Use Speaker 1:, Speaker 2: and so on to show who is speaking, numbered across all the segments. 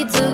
Speaker 1: need to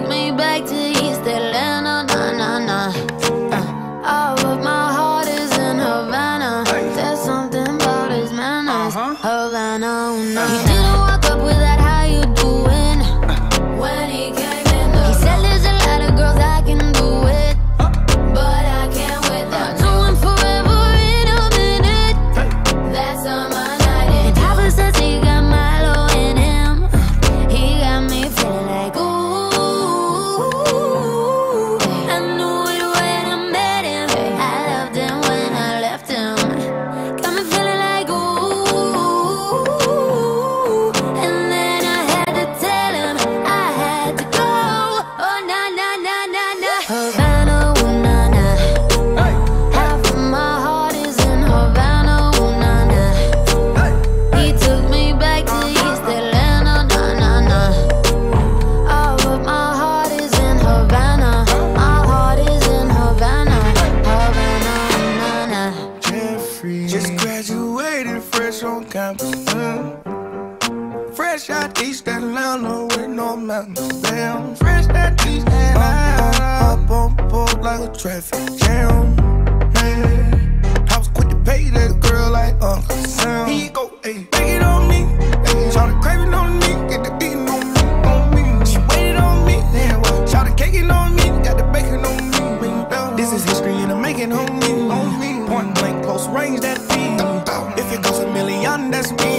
Speaker 2: campus. Fresh out East Atlanta loud, no mountains. Damn, fresh out East Atlanta. Up, on the pole like a traffic jam. Man, I was quick to pay that girl like Uncle Sam. He go, ayy, bang it on me. Ayy, shout the craving on me. Get the beating on me, on me. She waited on me. Damn, shout the caking on me. Got the bacon on me. This is history and I'm making home.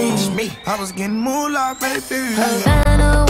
Speaker 2: It's me. I was getting moolah, baby.
Speaker 1: Havana,